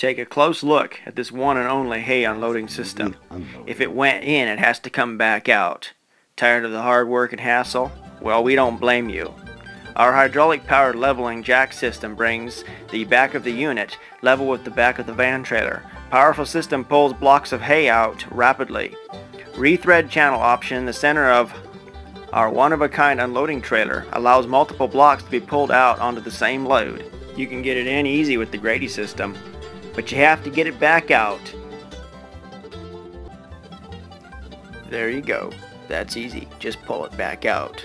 Take a close look at this one and only hay unloading system. If it went in, it has to come back out. Tired of the hard work and hassle? Well, we don't blame you. Our hydraulic powered leveling jack system brings the back of the unit level with the back of the van trailer. Powerful system pulls blocks of hay out rapidly. Rethread channel option in the center of our one-of-a-kind unloading trailer allows multiple blocks to be pulled out onto the same load. You can get it in easy with the Grady system, but you have to get it back out. There you go. That's easy. Just pull it back out.